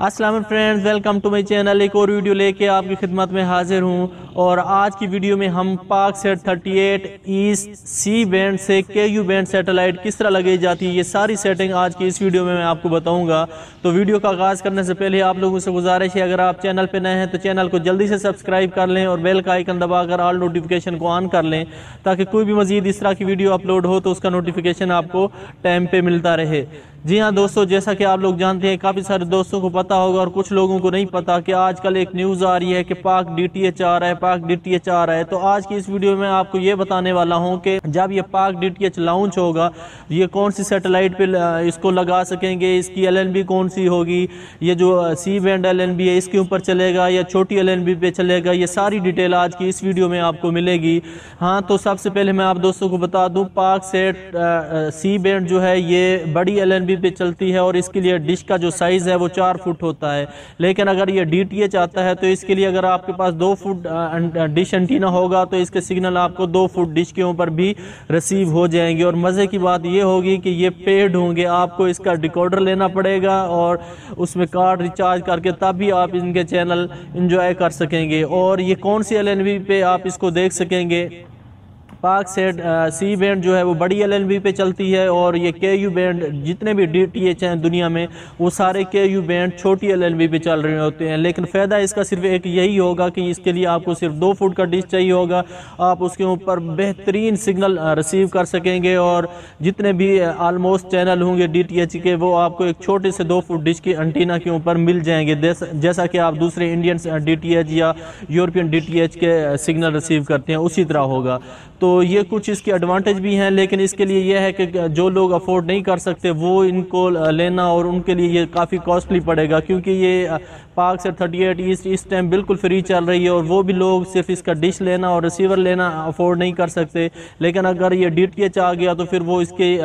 السلام friends, welcome to my channel, ایک اور ویڈیو لے کے آپ کی خدمت میں حاضر ہوں۔ اور آج کی ویڈیو میں ہم پاک سیٹ 38 ایسٹ سی بینڈ سے کے یو بینڈ سیٹلائٹ کس طرح لگائی جاتی ہے، یہ ساری سیٹنگ آج کی اس ویڈیو میں میں آپ کو بتاؤں گا۔ تو ویڈیو کا آغاز کرنے سے پہلے آپ لوگوں سے گزارش ہے، اگر آپ چینل پہ نئے ہیں تو چینل کو جلدی سے سبسکرائب کر لیں اور بیل کا آئیکن دبا کر آل نوٹیفیکیشن کو آن کر لیں تاکہ کوئی بھی مزید اس طرح کی ویڈیو اپلوڈ ہو تو اس کا نوٹیفیکیشن آپ کو ٹائم پہ ملتا رہے۔ جی ہاں دوستو، جیسا کہ آپ لوگ جانتے ہیں، کافی سارے دوستوں کو پتا ہوگا اور کچھ لوگوں کو نہیں پتا کہ آج کل ایک نیوز آ رہی ہے کہ پاک ڈی ٹی ایچ آ رہا ہے، پاک ڈی ٹی ایچ آ رہا ہے۔ تو آج کی اس ویڈیو میں آپ کو یہ بتانے والا ہوں کہ جب یہ پاک ڈی ٹی ایچ لاؤنچ ہوگا، یہ کون سی سیٹلائٹ پہ اس کو لگا سکیں گے؟ اس کی ایل این بی کون سی ہوگی؟ یہ جو C band L N B ہے، اس کے اوپر چلے گا یا چھوٹی ایل این بی پہ چلے گا؟ یہ ساری ڈیٹیل آج کی اس ویڈیو میں آپ کو ملے گی۔ ہاں تو سب سے پہلے میں آپ دوستوں کو بتا دوں، پاک سیٹ سی بینڈ جو ہے، یہ بڑی ایل این بی پہ چلتی ہے اور اس کے لیے ڈش کا جو سائز ہے وہ چار فٹ ہوتا ہے۔ لیکن اگر یہ ڈی ٹی ایچ آتا ہے تو اس کے لیے اگر آپ کے پاس دو فٹ ڈش انٹینا ہوگا تو اس کے سگنل آپ کو دو فٹ ڈش کے اوپر بھی ریسیو ہو جائیں گے۔ اور مزے کی بات یہ ہوگی کہ یہ پیڈ ہوں گے۔ آپ کو اس کا ڈیکوڈر لینا پڑے گا اور اس میں کارڈ ریچارج کر کے تب بھی آپ ان کے چینل انجوائے کر سکیں گے۔ اور یہ کون سی ایل این وی پہ آپ اس کو دیکھ سکیں گے؟ پاک سیٹ سی بینڈ جو ہے وہ بڑی ایل این بی پہ چلتی ہے اور یہ کے یو بینڈ جتنے بھی ڈی ٹی ایچ ہیں دنیا میں، وہ سارے کے یو بینڈ چھوٹی ایل این بی پہ چل رہے ہوتے ہیں۔ لیکن فائدہ اس کا صرف ایک یہی ہوگا کہ اس کے لیے آپ کو صرف دو فٹ کا ڈش چاہیے ہوگا۔ آپ اس کے اوپر بہترین سگنل ریسیو کر سکیں گے اور جتنے بھی آلموسٹ چینل ہوں گے ڈی ٹی ایچ کے، وہ آپ کو ایک چھوٹے سے دو فٹ ڈش کی انٹینا کے اوپر مل جائیں گے۔ جیسا کہ آپ دوسرے انڈین ڈی ٹی ایچ یا یورپین ڈی ٹی ایچ کے سگنل ریسیو کرتے ہیں، اسی طرح ہوگا۔ تو یہ کچھ اس کی ایڈوانٹیج بھی ہیں، لیکن اس کے لیے یہ ہے کہ جو لوگ افورڈ نہیں کر سکتے، وہ ان کو لینا اور ان کے لیے یہ کافی کاسٹلی پڑے گا، کیونکہ یہ پاک سے تھرٹی ایٹ ایسٹ اس ٹائم بالکل فری چل رہی ہے اور وہ بھی لوگ صرف اس کا ڈش لینا اور ریسیور لینا افورڈ نہیں کر سکتے۔ لیکن اگر یہ ڈی ٹی ایچ آ گیا تو پھر وہ اس کے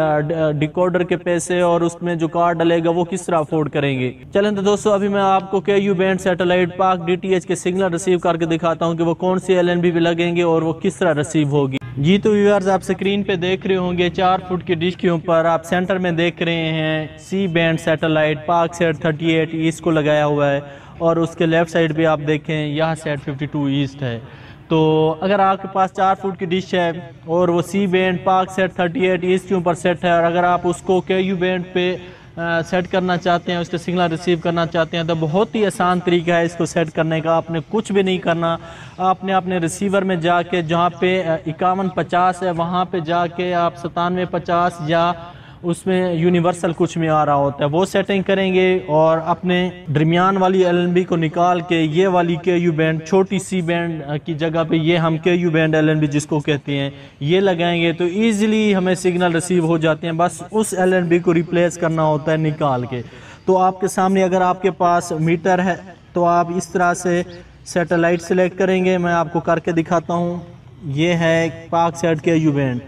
ڈیکوڈر کے پیسے اور اس میں جو کارڈ ڈلے گا وہ کس طرح افورڈ کریں گے۔ چلیں تو دوستو، ابھی میں آپ کو K U band satellite Pak D T H کے سگنل ریسیو کر کے دکھاتا ہوں کہ وہ کون سی ایل این بی پہ لگیں گے اور وہ کس طرح ریسیو ہوگی۔ جی تو ویورز، آپ سکرین پہ دیکھ رہے ہوں گے، چار فٹ کی ڈش کے اوپر آپ سینٹر میں دیکھ رہے ہیں، C band satellite Paksat thirty eight, east کو لگایا ہوا ہے، اور اس کے لیفٹ سائڈ پہ آپ دیکھیں، یہاں سیٹ ففٹی ٹو ایسٹ ہے۔ تو اگر آپ کے پاس چار فٹ کی ڈش ہے اور وہ C band Paksat thirty eight, east کے اوپر سیٹ ہے، اور اگر آپ اس کو کے یو بینڈ پہ سیٹ کرنا چاہتے ہیں، اس کے سگنل ریسیو کرنا چاہتے ہیں۔ تو بہت ہی آسان طریقہ ہے اس کو سیٹ کرنے کا۔ آپ نے کچھ بھی نہیں کرنا۔ آپ نے اپنے ریسیور میں جا کے جہاں پہ اکاون پچاس ہے، وہاں پہ جا کے آپ ستانوے پچاس یا اس میں یونیورسل کچھ میں آ رہا ہوتا ہے۔ وہ سیٹنگ کریں گے اور اپنے درمیان والی ایل این بی کو نکال کے یہ والی کے یو بینڈ چھوٹی سی بینڈ کی جگہ پہ یہ ہم K U band L N B جس کو کہتے ہیں، یہ لگائیں گے تو ایزیلی ہمیں سگنل ریسیو ہو جاتے ہیں۔ بس اس ایل این بی کو ریپلیس کرنا ہوتا ہے نکال کے۔ تو آپ کے سامنے اگر آپ کے پاس میٹر ہے تو آپ اس طرح سے سیٹلائٹ سلیکٹ کریں گے۔ میں آپ کو کر کے دکھاتا ہوں۔ یہ ہے Paksat K U band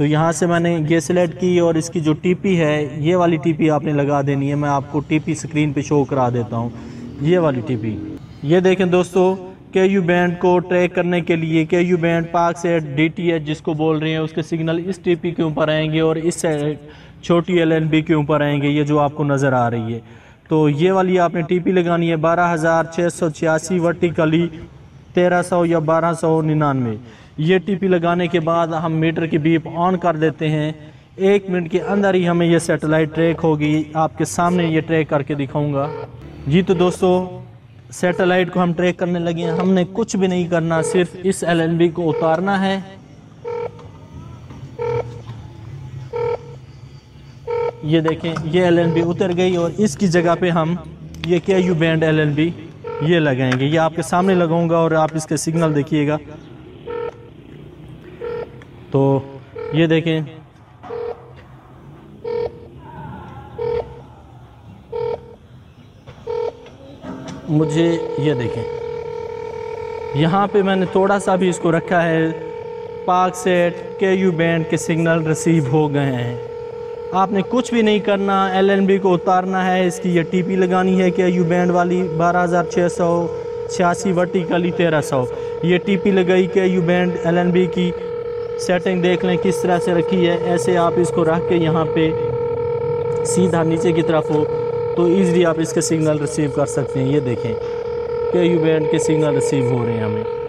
تو یہاں سے میں نے یہ سلیکٹ کی اور اس کی جو ٹی پی ہے، یہ والی ٹی پی آپ نے لگا دینی ہے، میں آپ کو ٹی پی سکرین پہ شو کرا دیتا ہوں۔ یہ والی ٹی پی یہ دیکھیں دوستو کے یو بینڈ کو ٹریک کرنے کے لیے کے یو بینڈ پاک سے ڈی ٹی ایچ جس کو بول رہے ہیں، اس کے سگنل اس ٹی پی کے اوپر آئیں گے اور اس چھوٹی ایل این بی کے اوپر آئیں گے، یہ جو آپ کو نظر آ رہی ہے۔ تو یہ والی آپ نے ٹی پی لگانی ہے، بارہ ہزار چھ سو چھیاسی ورٹیکلی تیرہ سو یا بارہ سو ننانوے۔ یہ ٹی پی لگانے کے بعد ہم میٹر کی بیپ آن کر دیتے ہیں۔ ایک منٹ کے اندر ہی ہمیں یہ سیٹلائٹ ٹریک ہوگی۔ آپ کے سامنے یہ ٹریک کر کے دکھاؤں گا۔ جی تو دوستو، سیٹلائٹ کو ہم ٹریک کرنے لگے ہیں۔ ہم نے کچھ بھی نہیں کرنا، صرف اس ایل این بی کو اتارنا ہے۔ یہ دیکھیں، یہ ایل این بی اتر گئی اور اس کی جگہ پہ ہم، یہ K U band L N B یہ لگائیں گے، یہ آپ کے سامنے لگاؤں گا اور آپ اس کے سگنل دیکھیے گا۔ تو یہ دیکھیں۔ مجھے یہ دیکھیں۔ یہاں پہ میں نے تھوڑا سا بھی اس کو رکھا ہے۔ Paksat, K U band کے سگنل ریسیو ہو گئے ہیں۔ آپ نے کچھ بھی نہیں کرنا ایل این بی کو اتارنا ہے، اس کی یہ ٹی پی لگانی ہے کہ یو بینڈ والی بارہ ہزار چھ سو چھیاسی ورٹیکلی تیرہ سو۔ یہ ٹی پی لگائی K U band L N B کی سیٹنگ دیکھ لیں، کس طرح سے رکھی ہے۔ ایسے آپ اس کو رکھ کے یہاں پہ سیدھا نیچے کی طرف ہو تو ایزلی آپ اس کے سگنل ریسیو کر سکتے ہیں۔ یہ دیکھیں کے یو بینڈ کے سگنل ریسیو ہو رہے ہیں ہمیں۔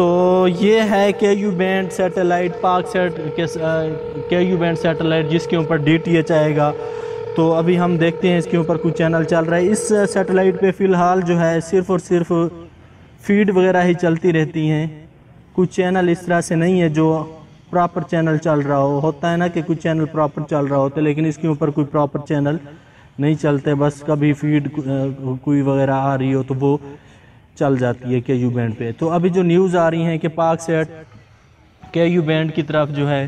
تو یہ ہے K U band satellite, Paksat K U band satellite جس کے اوپر ڈی ٹی ایچ آئے گا۔ تو ابھی ہم دیکھتے ہیں اس کے اوپر کچھ چینل چل رہا ہے اس سیٹلائٹ پہ فی الحال جو ہے صرف اور صرف فیڈ وغیرہ ہی چلتی رہتی ہیں۔ کچھ چینل اس طرح سے نہیں ہے جو پراپر چینل چل رہا ہو۔ ہوتا ہے نا کہ کچھ چینل پراپر چل رہا ہوتا ہے، لیکن اس کے اوپر کوئی پراپر چینل نہیں چلتے۔ بس کبھی فیڈ کوئی وغیرہ آ رہی ہو تو وہ چل جاتی ہے کے یو بینڈ پہ۔ تو ابھی جو نیوز آ رہی ہیں کہ پاک سیٹ کے یو بینڈ کی طرف جو ہے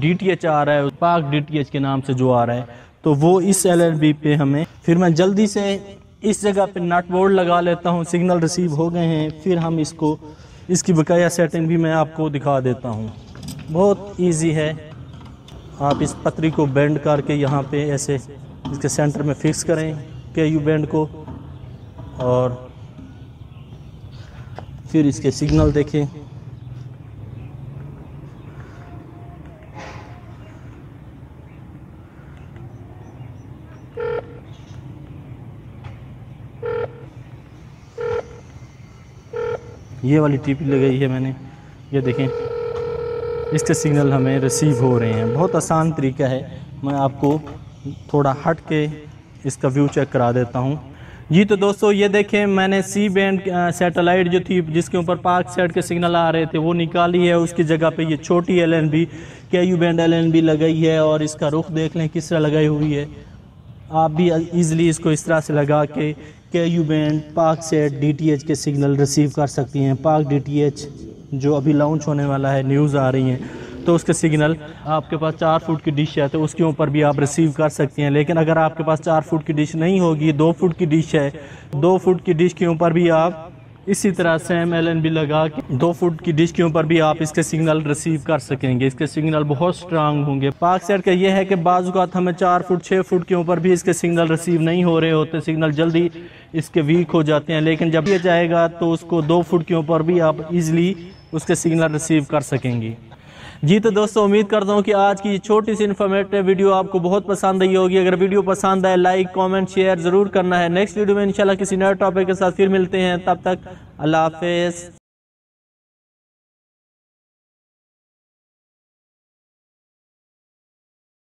ڈی ٹی ایچ آ رہا ہے، پاک ڈی ٹی ایچ کے نام سے جو آ رہا ہے، تو وہ اس ایل ایل بی پہ ہمیں پھر میں جلدی سے اس جگہ پہ نٹ بورڈ لگا لیتا ہوں، سگنل ریسیو ہو گئے ہیں، پھر ہم اس کو، اس کی بقایا سیٹنگ بھی میں آپ کو دکھا دیتا ہوں۔ بہت ایزی ہے۔ آپ اس پتری کو بینڈ کر کے یہاں پہ ایسے اس کے سینٹر میں فکس کریں کے یو بینڈ کو اور پھر اس کے سگنل دیکھیں۔ یہ والی ٹی لگائی ہے میں نے۔ یہ دیکھیں۔ اس کے سگنل ہمیں ریسیو ہو رہے ہیں۔ بہت آسان طریقہ ہے۔ میں آپ کو تھوڑا ہٹ کے اس کا ویو چیک کرا دیتا ہوں۔ جی تو دوستو، یہ دیکھیں، میں نے سی بینڈ سیٹلائٹ جو تھی، جس کے اوپر پاک سیٹ کے سگنل آ رہے تھے، وہ نکالی ہے۔ اس کی جگہ پہ یہ چھوٹی L N B K U band L N B لگائی ہے اور اس کا رخ دیکھ لیں کس طرح لگائی ہوئی ہے۔ آپ بھی ایزلی اس کو اس طرح سے لگا کے K U band Paksat D T H کے سگنل ریسیو کر سکتی ہیں۔ پاک ڈی ٹی ایچ جو ابھی لانچ ہونے والا ہے نیوز آ رہی ہیں۔ تو اس کے سگنل آپ کے پاس چار فٹ کی ڈش ہے تو اس کے اوپر بھی آپ ریسیو کر سکتی ہیں۔ لیکن اگر آپ کے پاس چار فٹ کی ڈش نہیں ہوگی، دو فٹ کی ڈش ہے، دو فٹ کی ڈش کے اوپر بھی آپ اسی طرح سیم ایل این بھی لگا کے دو فٹ کی ڈش کے اوپر بھی آپ اس کے سگنل ریسیو کر سکیں گے۔ اس کے سگنل بہت سٹرانگ ہوں گے۔ پاک سیٹ کا یہ ہے کہ بعض اوقات ہمیں چار فٹ چھ فٹ کے اوپر بھی اس کے سگنل ریسیو نہیں ہو رہے ہوتے سگنل جلدی اس کے ویک ہو جاتے ہیں۔ لیکن جب یہ جائے گا تو اس کو دو فٹ کے اوپر بھی آپ ایزلی اس کے سگنل ریسیو کر سکیں گے۔ جی تو دوستو، امید کرتا ہوں کہ آج کی چھوٹی سی انفارمیٹو ویڈیو آپ کو بہت پسند آئی ہوگی۔ اگر ویڈیو پسند آئے لائک کومنٹ شیئر ضرور کرنا ہے۔ نیکسٹ ویڈیو میں انشاءاللہ کسی نئے ٹاپک کے ساتھ پھر ملتے ہیں۔ تب تک اللہ حافظ۔